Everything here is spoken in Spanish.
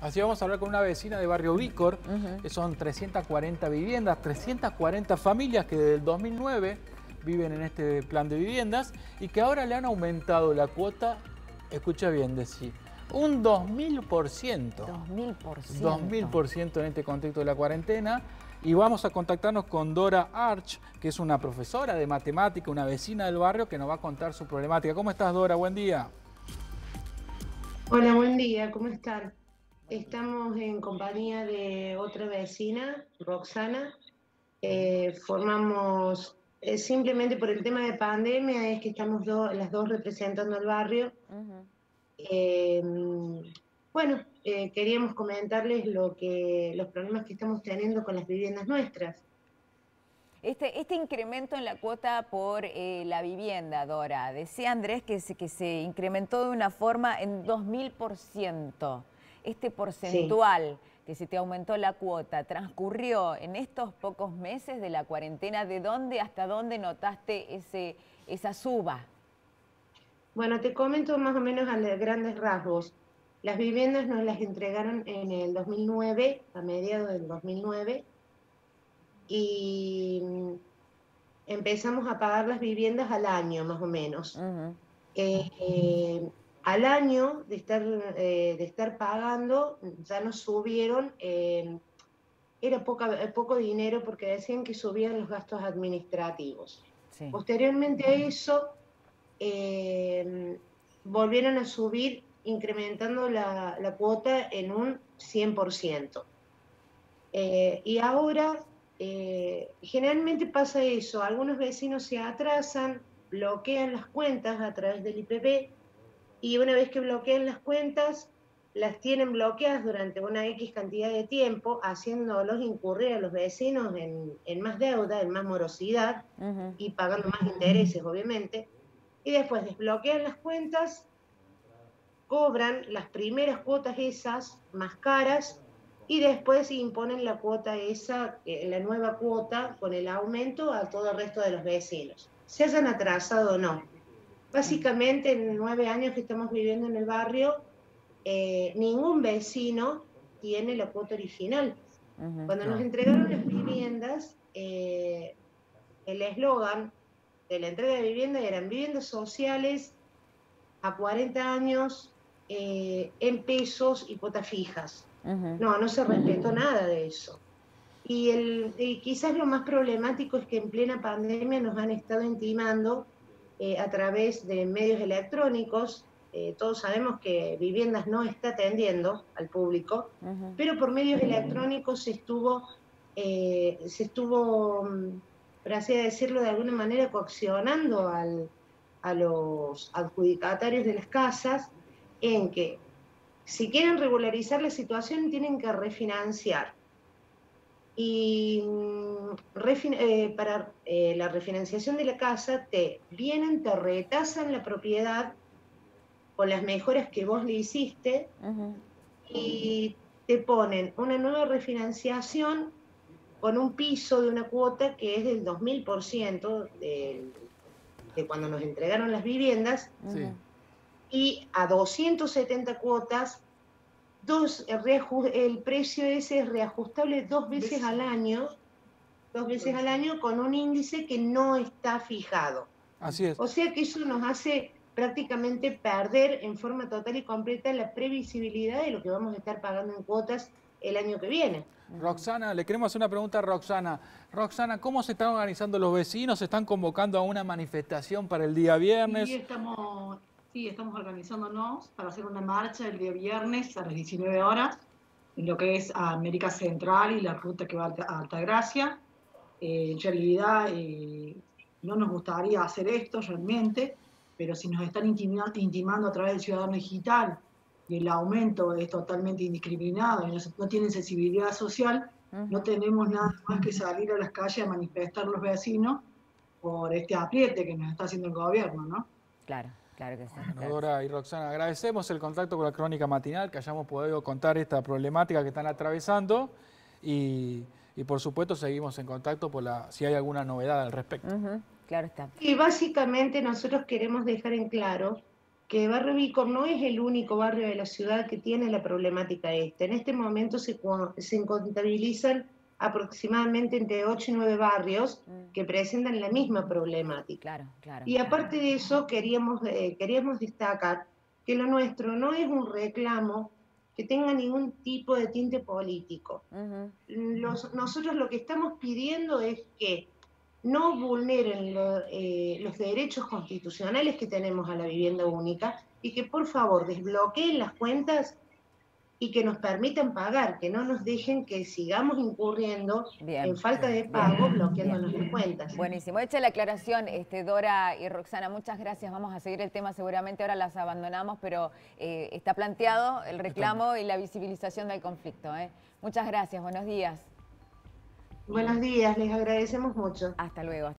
Así vamos a hablar con una vecina de Barrio Vícor, que son 340 viviendas, 340 familias que desde el 2009 viven en este plan de viviendas y que ahora le han aumentado la cuota, escucha bien decir, un 2000%. 2000%. 2000% en este contexto de la cuarentena. Y vamos a contactarnos con Dora Arch, que es una profesora de matemática, una vecina del barrio, que nos va a contar su problemática. ¿Cómo estás, Dora? Buen día. Hola, buen día. ¿Cómo están? Estamos en compañía de otra vecina, Roxana. Eh, formamos, eh, simplemente por el tema de pandemia, es que estamos las dos representando al barrio. Eh, bueno, queríamos comentarles lo que, los problemas que estamos teniendo con las viviendas nuestras. Este, este incremento en la cuota por la vivienda, Dora, decía Andrés que se, que se incrementó de una forma en 2000% este porcentual que se te aumentó la cuota, transcurrió en estos pocos meses de la cuarentena, ¿de dónde hasta dónde notaste ese, esa suba? Bueno, te comento más o menos a grandes rasgos. Las viviendas nos las entregaron en el 2009, a mediados del 2009, y mm, empezamos a pagar las viviendas al año, más o menos al año de estar, eh, de estar pagando, ya nos subieron, eh, era poca, poco dinero porque decían que subían los gastos administrativos. Posteriormente a eso, eh, volvieron a subir incrementando la, la cuota en un 100%. y ahora, generalmente pasa eso, algunos vecinos se atrasan, bloquean las cuentas a través del IPP, y una vez que bloquean las cuentas, las tienen bloqueadas durante una X cantidad de tiempo, haciéndolos incurrir a los vecinos en, más deuda, en más morosidad y pagando más intereses, obviamente. Y después desbloquean las cuentas, cobran las primeras cuotas esas más caras y después imponen la cuota esa, eh, la nueva cuota con el aumento a todo el resto de los vecinos, se hayan atrasado o no. Básicamente, en nueve años que estamos viviendo en el barrio, eh, ningún vecino tiene la cuota original. Cuando nos entregaron las viviendas, eh, el eslogan de la entrega de vivienda eran viviendas sociales a 40 años eh, en pesos y cuotas fijas. No, no se respetó nada de eso. Y, el, y quizás lo más problemático es que en plena pandemia nos han estado intimando eh, a través de medios electrónicos. Eh, todos sabemos que Viviendas no está atendiendo al público, pero por medios electrónicos se estuvo, eh, se estuvo, mm, por así decirlo de alguna manera, coaccionando a los adjudicatarios de las casas en que si quieren regularizar la situación tienen que refinanciar y mm, eh, para eh, la refinanciación de la casa te vienen, te retasan la propiedad con las mejoras que vos le hiciste y te ponen una nueva refinanciación con un piso de una cuota que es del 2000% de, de cuando nos entregaron las viviendas y a 270 cuotas dos, el precio ese es reajustable dos veces al año, dos veces al año con un índice que no está fijado. Así es. O sea que eso nos hace prácticamente perder en forma total y completa la previsibilidad de lo que vamos a estar pagando en cuotas el año que viene. Roxana, le queremos hacer una pregunta a Roxana. Roxana, ¿cómo se están organizando los vecinos? ¿Se están convocando a una manifestación para el día viernes? Sí, estamos Sí, estamos organizándonos para hacer una marcha el día viernes a las 19 horas en lo que es América Central y la ruta que va a Altagracia. Eh, en realidad eh, no nos gustaría hacer esto realmente, pero si nos están intimando, a través del Ciudadano Digital y el aumento es totalmente indiscriminado y no, tienen sensibilidad social, no tenemos nada más que salir a las calles a manifestar los vecinos por este apriete que nos está haciendo el gobierno, ¿no? Claro. Claro que sí. Dora y Roxana, agradecemos el contacto con la Crónica Matinal, que hayamos podido contar esta problemática que están atravesando y, por supuesto seguimos en contacto por la, si hay alguna novedad al respecto. Claro está. Y básicamente nosotros queremos dejar en claro que Barrio Vícor no es el único barrio de la ciudad que tiene la problemática esta. En este momento se, se contabilizan aproximadamente entre 8 y 9 barrios mm. que presentan la misma problemática. Claro, claro, y aparte de eso, queríamos, eh, queríamos destacar que lo nuestro no es un reclamo que tenga ningún tipo de tinte político. nosotros lo que estamos pidiendo es que no vulneren eh, los derechos constitucionales que tenemos a la vivienda única y que por favor desbloqueen las cuentas y que nos permitan pagar, que no nos dejen que sigamos incurriendo en falta de pago bloqueándonos las cuentas. Buenísimo. Hecha la aclaración, este, Dora y Roxana, muchas gracias. Vamos a seguir el tema, seguramente ahora las abandonamos, pero eh, está planteado el reclamo y la visibilización del conflicto. ¿eh? Muchas gracias, buenos días. Buenos días, les agradecemos mucho. Hasta luego.